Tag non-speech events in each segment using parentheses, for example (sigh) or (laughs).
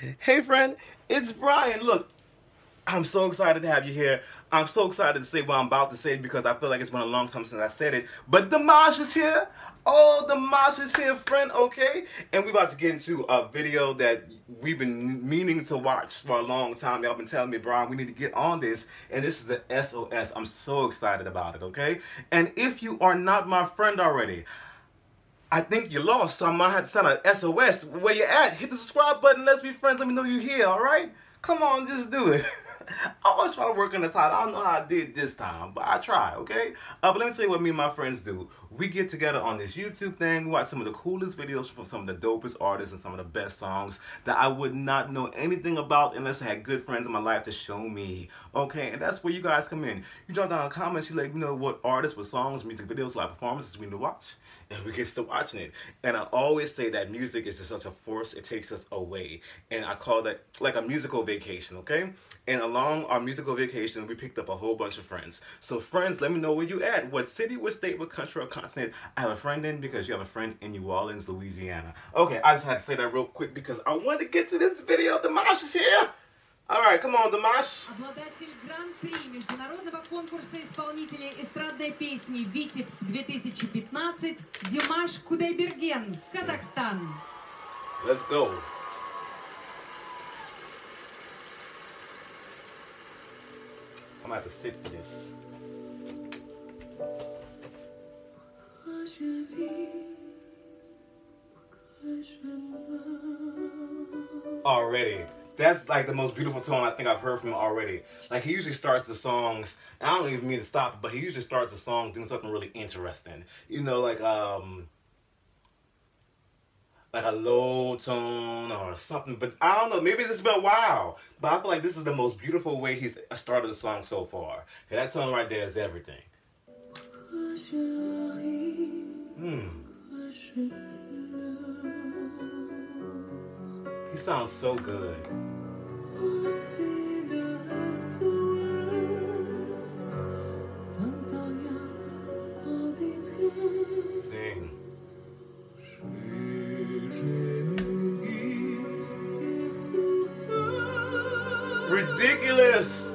Hey friend, it's Brian. Look, I'm so excited to have you here. I'm so excited to say what I'm about to say because I feel like it's been a long time since I said it. But Dimash is here. Oh, Dimash is here, friend, okay? And we're about to get into a video that we've been meaning to watch for a long time. Y'all been telling me, Brian, we need to get on this. And this is the SOS. I'm so excited about it, okay? And if you are not my friend already, I think you lost, so I might have to send a SOS. Where you at? Hit the subscribe button. Let's be friends. Let me know you're here, all right? Come on, just do it. (laughs) (laughs) I always try to work on the title. I don't know how I did this time, but I try, okay? Uh, but let me tell you what me and my friends do. We get together on this YouTube thing, watch some of the coolest videos from some of the dopest artists and some of the best songs that I would not know anything about unless I had good friends in my life to show me, okay? And that's where you guys come in. You drop down comments, you let me know what artists, what songs, music videos, live performances we need to watch and we get to watching it. And I always say that music is just such a force, it takes us away. And I call that like a musical vacation, okay? And along our musical vacation, we picked up a whole bunch of friends. So friends, let me know where you at. What city, what state, what country, or continent I have a friend in because you have a friend in New Orleans, Louisiana. Okay, I just had to say that real quick because I want to get to this video. Dimash is here. All right, come on, Dimash. Обладатель Гран-при Международного конкурса исполнителей эстрадной песни «Витебск 2015» Димаш Кудайберген, Казахстан. Let's go. Gonna have to sit for this. Already. That's like the most beautiful tone I think I've heard from him already. Like he usually starts the songs, I don't even mean to stop, but he usually starts the song doing something really interesting. You know, like um like a low tone or something. But I don't know, maybe it's been a while. But I feel like this is the most beautiful way he's started the song so far. And that tone right there is everything. Hmm. He sounds so good. Ridiculous.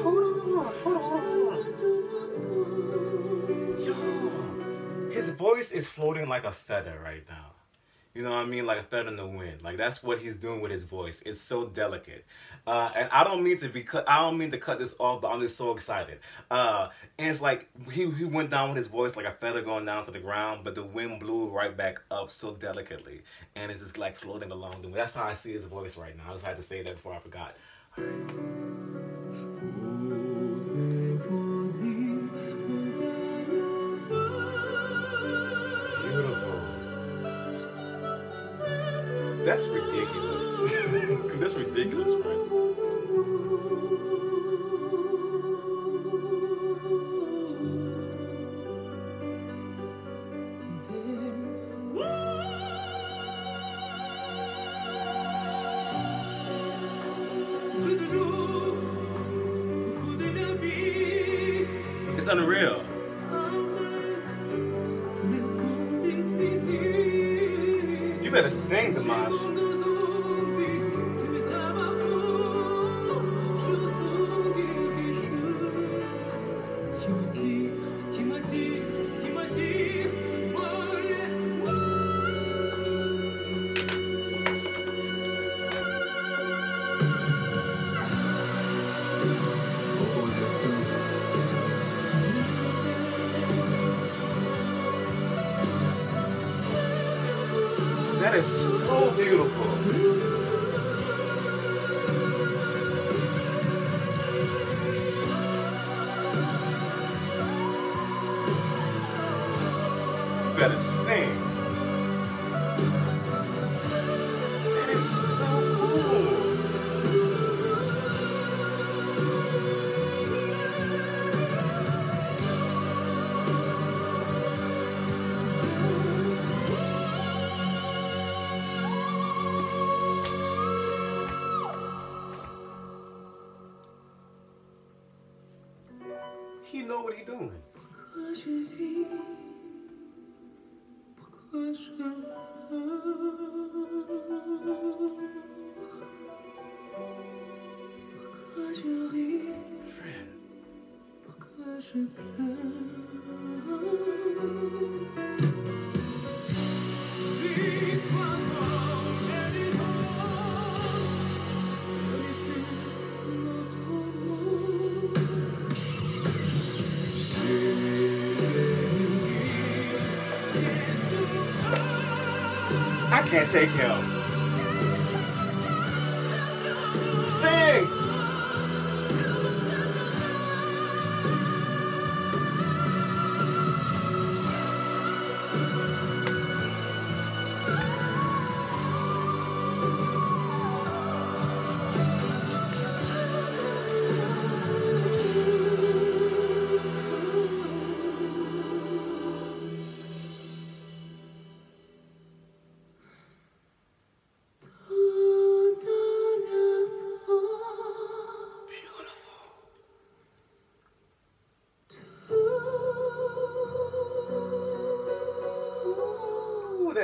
Hold on, hold on, hold on. Yo, his voice is floating like a feather right now. You know what I mean? Like a feather in the wind. Like that's what he's doing with his voice. It's so delicate. Uh, and I don't mean to be cut. I don't mean to cut this off, but I'm just so excited. Uh, and it's like he he went down with his voice like a feather going down to the ground, but the wind blew right back up so delicately, and it's just like floating along the wind. That's how I see his voice right now. I just had to say that before I forgot. That's ridiculous. (laughs) That's ridiculous, friend. You better sing, Dimash. Is so beautiful. You better sing. He know what he doing. I can't take him.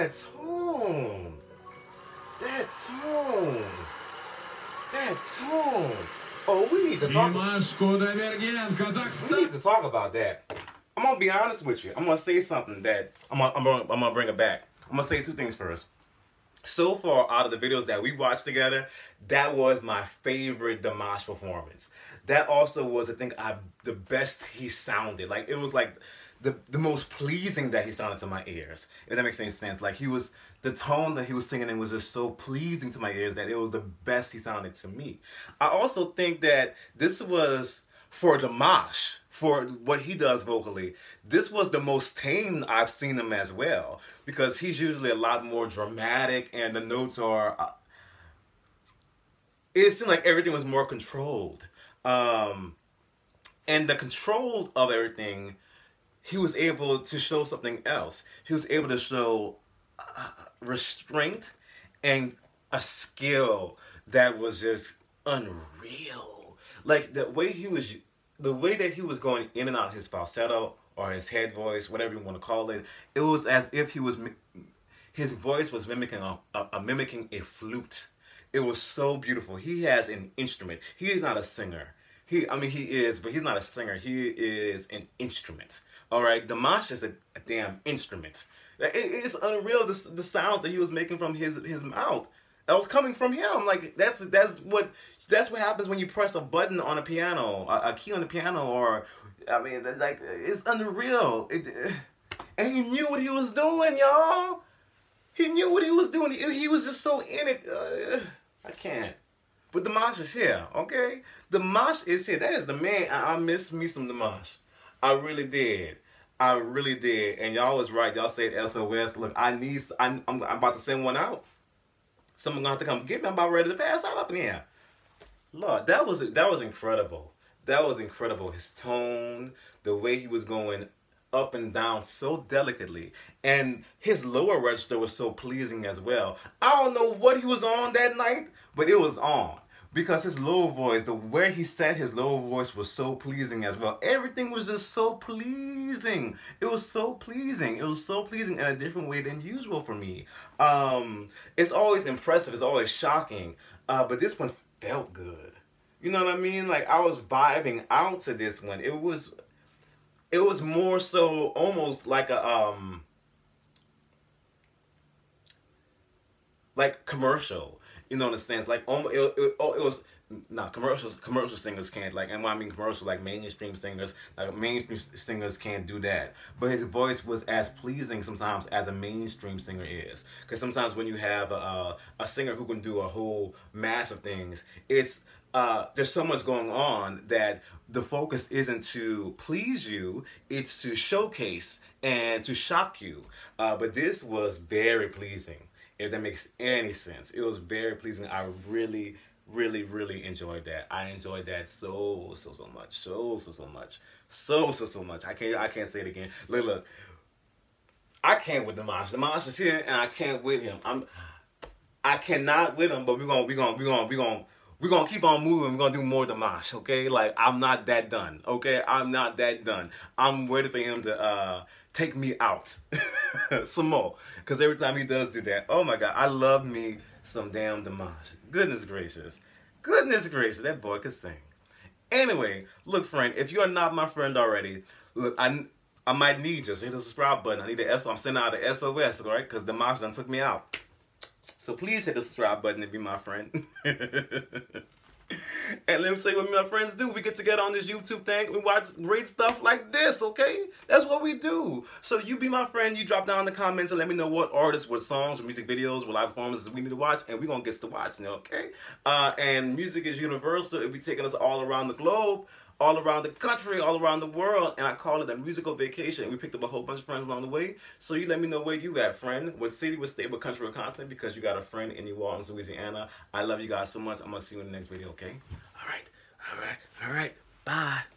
that tone. That tone. That tone. Oh, we need to talk. We need to talk about that. I'm gonna be honest with you. I'm gonna say something that I'm gonna, I'm gonna, I'm gonna bring it back. I'm gonna say two things first. So far, out of the videos that we watched together, that was my favorite Dimash performance. That also was, I think, I the best he sounded. Like it was like the the most pleasing that he sounded to my ears. If that makes any sense. Like he was the tone that he was singing in was just so pleasing to my ears that it was the best he sounded to me. I also think that this was for Dimash, for what he does vocally, this was the most tame I've seen him as well. Because he's usually a lot more dramatic and the notes are. Uh, it seemed like everything was more controlled. Um, and the control of everything, he was able to show something else. He was able to show uh, restraint and a skill that was just unreal. Like the way he was, the way that he was going in and out his falsetto or his head voice, whatever you want to call it, it was as if he was, his voice was mimicking a, a, a mimicking a flute. It was so beautiful. He has an instrument. He is not a singer. He, I mean, he is, but he's not a singer. He is an instrument. All right, Dimash is a, a damn instrument. It- it's unreal the, the sounds that he was making from his his mouth. That was coming from him. Like that's that's what that's what happens when you press a button on a piano, a, a key on the piano, or I mean, like it's unreal. It, and he knew what he was doing, y'all. He knew what he was doing. He, he was just so in it. Uh, I can't. But Dimash is here, okay? Dimash is here. That is the man. I, I miss me some Dimash. I really did. I really did. And y'all was right. Y'all said SOS. Look, I need. I'm, I'm, I'm about to send one out. Someone gonna have to come get me. I'm about ready to pass out up in here. Lord, that was that was incredible. That was incredible. His tone, the way he was going up and down so delicately, and his lower register was so pleasing as well. I don't know what he was on that night, but it was on because his low voice, the way he said his low voice was so pleasing as well. Everything was just so pleasing. It was so pleasing. It was so pleasing in a different way than usual for me. Um, it's always impressive. It's always shocking. Uh, but this one felt good. You know what I mean? Like I was vibing out to this one. It was it was more so almost like a um like commercial. You know, in a sense, like almost it, it, oh, it was not commercial. Commercial singers can't like, and I mean commercial, like mainstream singers, like mainstream singers can't do that. But his voice was as pleasing sometimes as a mainstream singer is, because sometimes when you have a, a singer who can do a whole mass of things, it's uh, there's so much going on that the focus isn't to please you, it's to showcase and to shock you. Uh, but this was very pleasing, if that makes any sense. It was very pleasing. I really, really, really enjoyed that. I enjoyed that so, so, so much. So, so, so much. So, so, so much. I can't, I can't say it again. Look, look. I can't with the Dimash. Dimash is here, and I can't with him. I'm, I cannot with him. But we're gonna, we're gonna, we're gonna, we're gonna we're gonna keep on moving. We're gonna do more Dimash, okay? Like I'm not that done, okay? I'm not that done. I'm waiting for him to uh take me out (laughs) some more, cause every time he does do that, oh my god, I love me some damn Dimash. Goodness gracious, goodness gracious, that boy can sing. Anyway, look, friend, if you are not my friend already, look, I I might need you. Hit the subscribe button. I need the S. I'm sending out the SOS, right? Cause Dimash done took me out. So please hit the subscribe button to be my friend. (laughs) and let me say what my friends do. We get together on this YouTube thing. We watch great stuff like this, okay? That's what we do. So you be my friend. You drop down in the comments and let me know what artists, what songs, what music videos, what live performances we need to watch. And we're going to get to watching, okay? Uh, and music is universal. It'll be taking us all around the globe all around the country, all around the world, and I call it a musical vacation. We picked up a whole bunch of friends along the way. So you let me know where you at, friend. What city, what state, what country, what continent, because you got a friend in New Orleans, Louisiana. I love you guys so much. I'm to see you in the next video, okay? All right, all right, all right. Bye.